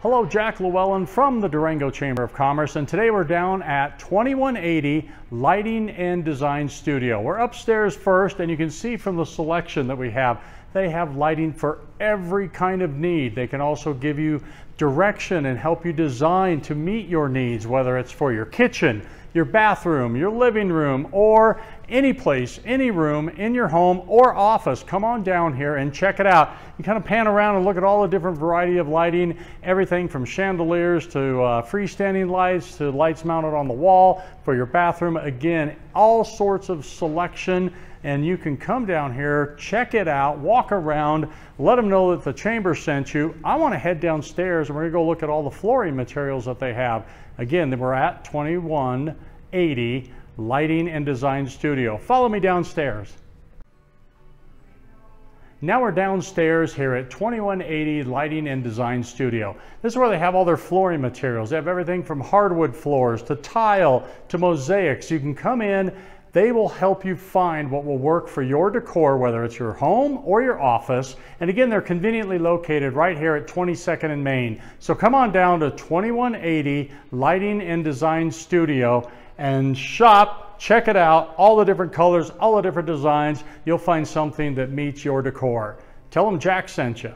Hello, Jack Llewellyn from the Durango Chamber of Commerce, and today we're down at 2180 Lighting and Design Studio. We're upstairs first, and you can see from the selection that we have, they have lighting for every kind of need. They can also give you direction and help you design to meet your needs, whether it's for your kitchen, your bathroom, your living room, or any place, any room in your home or office. Come on down here and check it out. You kind of pan around and look at all the different variety of lighting, everything from chandeliers to uh, freestanding lights to lights mounted on the wall for your bathroom. Again, all sorts of selection and you can come down here, check it out, walk around, let them know that the chamber sent you. I want to head downstairs and we're going to go look at all the flooring materials that they have. Again, we're at 2180 Lighting and Design Studio. Follow me downstairs. Now we're downstairs here at 2180 Lighting and Design Studio. This is where they have all their flooring materials. They have everything from hardwood floors to tile to mosaics. You can come in they will help you find what will work for your decor, whether it's your home or your office. And again, they're conveniently located right here at 22nd and Main. So come on down to 2180 Lighting and Design Studio and shop, check it out, all the different colors, all the different designs. You'll find something that meets your decor. Tell them Jack sent you.